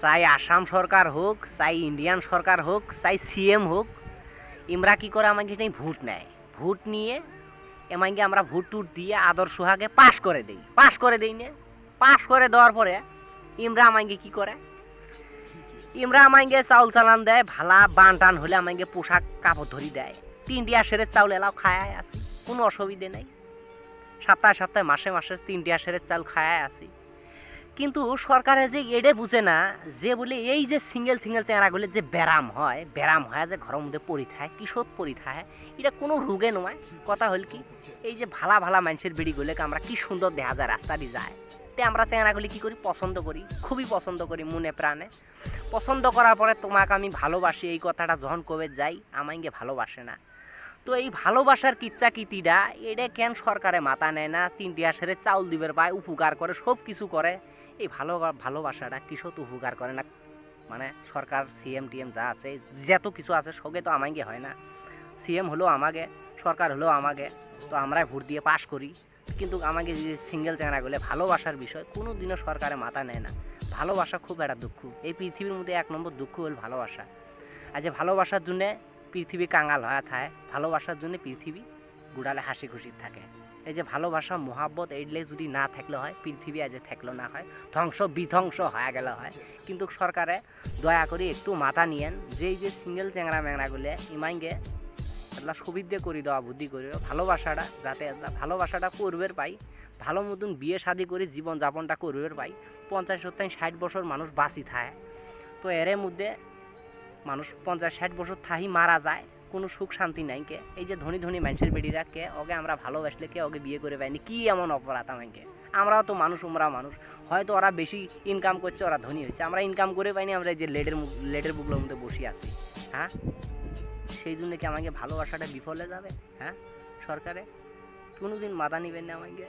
চাই আসাম সরকার হোক, চাই ইন্ডিয়ান সরকার হোক, চাই সিএম হোক, ইমরা কি করে আমাকে এটাই ভোট নেয়? ভোট নিয়ে এমাইকে আমরা ভোট টুট দিয়ে আদর সুহাগে পাস করে দেই। পাস করে দেই না পাস করে দেওয়ার পরে ইমরা আমাকে কি করে? ইমরা আমাকে চাউল চালান দেয়, ভালা বান টান হলে আমাকে পোশাক কাপড় ধরি দেয়। তিনটিয়া সেরের চাউল এলাও খায় আছে, কোনো অসুবিধে নেই। সপ্তাহে সপ্তাহে, মাসে মাসে তিনটিয়া সেরের চাউল খায় আছি। কিন্তু সরকারে যে এডে বুঝে না, যে বলে এই যে সিঙ্গেল সিঙ্গেল চেংড়াগুলো যে ব্যারাম হয় ব্যারাম হয় যে ঘরের মধ্যে পড়ি থাকে কিশোর পড়ি থাকে এটা কোনো রোগে নয়। কথা হল কি, এই যে ভালা ভালা মানুষের বিড়িগুলোকে আমরা কি সুন্দর দেখা যায় রাস্তা দিয়ে যায়। তে আমরা চেংড়াগুলি কি করি? পছন্দ করি, খুবই পছন্দ করি মনে প্রাণে। পছন্দ করার পরে তোমাকে আমি ভালোবাসি, এই কথাটা যখন কবে যাই আমাকে ভালোবাসে না। তো এই ভালোবাসার কিচ্ছা কিতিটা এটা কেন সরকারে মাথা নেয় না? তিনটি আসরে চাউল দিবের পায়, উপকার করে সব কিছু করে। এই ভালো, ভালোবাসাটা কিসত উপকার করে না? মানে সরকার, সিএম, টিএম যা আছে, যত কিছু আছে সবে তো আমাকে হয় না। সিএম হলো আমাকে, সরকার হলো আমাকে, তো আমরাই ভোট দিয়ে পাশ করি। কিন্তু আমাকে যে সিঙ্গেল চ্যাংরাগুলো ভালোবাসার বিষয় কোনো দিনও সরকারে মাথা নেয় না। ভালোবাসা খুব একটা দুঃখ। এই পৃথিবীর মধ্যে এক নম্বর দুঃখ হল ভালোবাসা। আর যে ভালোবাসার জন্য পৃথিবী কাঙাল হয়ে থাকে। ভালোবাসার জন্য পৃথিবী গুড়ালে হাসি খুশি থাকে। এই যে ভালোবাসা, মহাব্বত এইগুলো যদি না থাকলে হয়, পৃথিবী আজ থাকল না হয়, ধ্বংস বিধ্বংস হয়ে গেলে হয়। কিন্তু সরকারে দয়া করে একটু মাথা নিয়েন যে এই যে সিঙ্গেল চ্যাংরা ম্যাংরাগুলো ইমাইকে এগুলা সুবিধে করে দেওয়া, বুদ্ধি করে ভালোবাসাটা, যাতে ভালোবাসাটা করবের পাই, ভালো মতন বিয়ে শাদি করে জীবন যাপনটা করবের পাই, পঞ্চাশ, সত্তর, ষাট বছর মানুষ বাঁচি থাকে। তো এর মধ্যে মানুষ পঞ্চাশ ষাট বছর থাহি মারা যায়, কোনো সুখ শান্তি নাই কে। এই যে ধনী ধনী মানুষের বেডিরা কে, ওকে আমরা ভালোবাসলে কে, ওকে বিয়ে করে পাইনি কি এমন অপরাধ আমাকে আমরাও তো মানুষ ওমরাও মানুষ। হয়তো ওরা বেশি ইনকাম করছে, ওরা ধনী হয়েছে। আমরা ইনকাম করে পাইনি, আমরা এই যে লেডের লেডের বুকলোর মধ্যে বসে আছি। হ্যাঁ? সেই জন্য কি আমাকে ভালোবাসাটা বিফলে যাবে? হ্যাঁ? সরকারে? কোনোদিন মাথা নিবেন না আমাকে